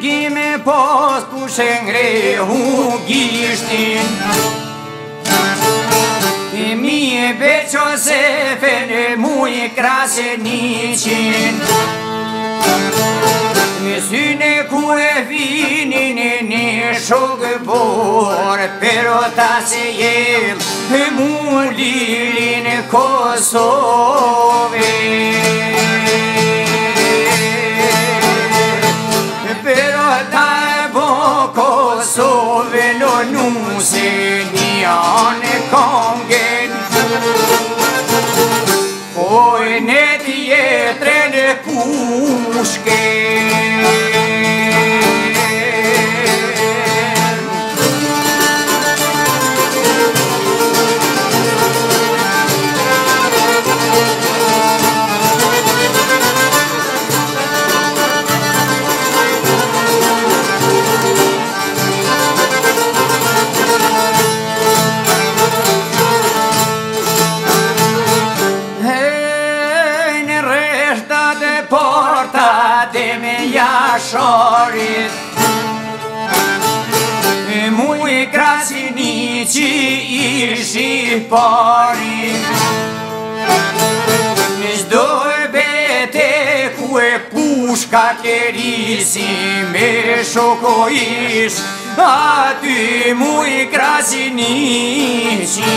Gjime pos ku shengre hu gishtin E mi e beqo se fene mu i krasi një qin Në syne ku e fini në në shokë borë Pero ta se jelë e mu lirin e Kosovë museu. porta dhe me jashorit E mu e krasini që ishi pori Në shdo e bete ku e kush ka kërisi me shoko ish A ty mu i krasini që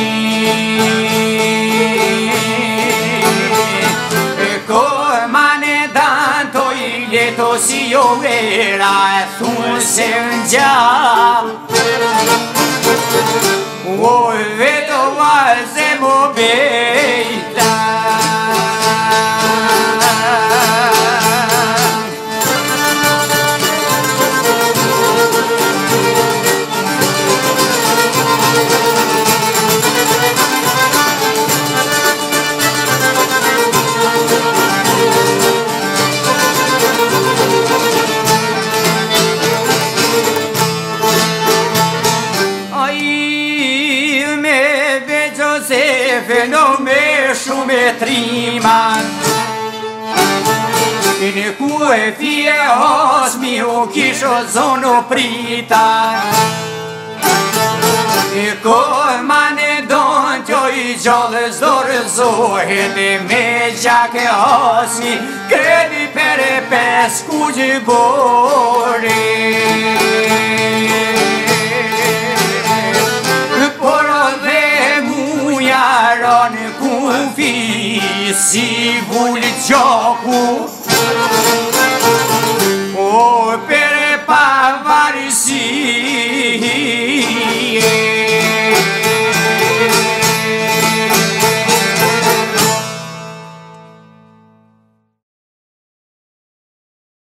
si jo vera e thunë se në gjallë Oj, vetë o më bërë fenome me shumë e triman Në në ku e fje osmi u kisho zonu prita Në ku e mane donë tjo i gjallë zorë zohë Në me gjak e osmi kredi për e pesku gjiborin si vullë të o për pavarësi